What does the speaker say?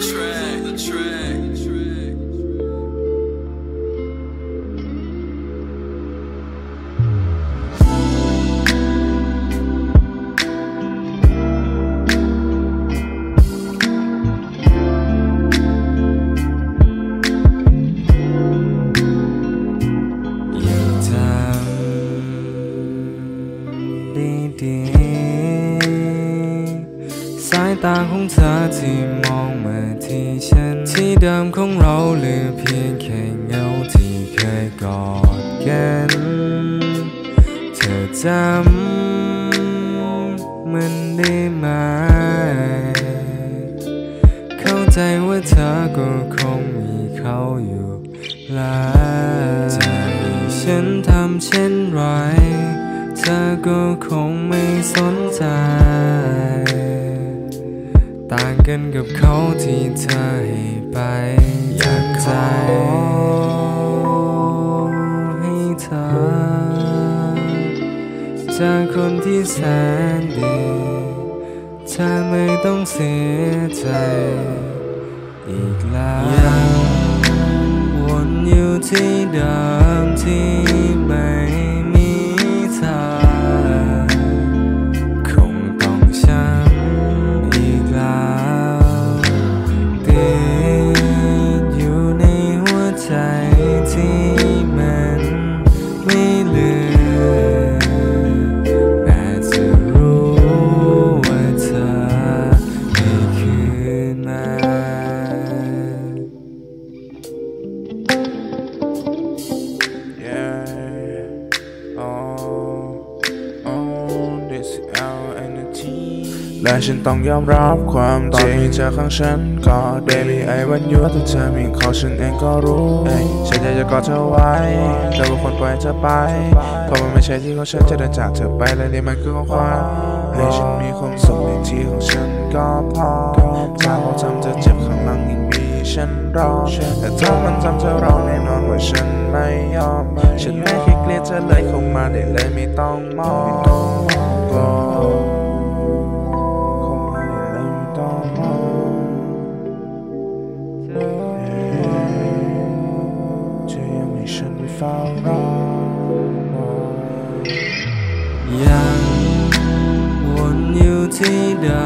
track, ายตาของเธอที่มองมาที่ฉัน ที่เดิมของเราหลือเพียงแค่เงาที่เคยกอดกัน เธอจำมันได้ไหม เข้าใจว่าเธอก็คงมีเขาอยู่แล้วจะให้ฉันทำเช่นไร เธอก็คงไม่สนใจ ต่างกันกับเขาที่เธอให้ไป อยากใจให้เธอเจอคนที่แสนดีเธอไม่ต้องเสียใจ อีกแล้วยังวนอยู่ที่เดิมที่ และฉันต้องยอมรับความจริงเธอข้างฉันก็ Baby I want you แต่เธอมีเขาฉันเองก็รู้เอ้ยฉันอยากจะกอดเธอไว้แต่ว่าคนปล่อยเธอไป เพราะมันไม่ใช่ที่ของฉันจะเดินจากเธอไปและนี่มันคือของขวัญให้ฉันมีความสุขในที่ของฉันก็พอถ้าเขาทำเธอเจ็บข้างหลังยังมีฉันรอแต่ถ้ามันทำเธอร้องแน่นอนว่าฉันไม่ยอม ฉันไม่คิดเกลียดเธอเลยเข้ามาได้เลยไม่ต้องมอง ฉันเฝ้ารอยังวนอยู่ที่เดิ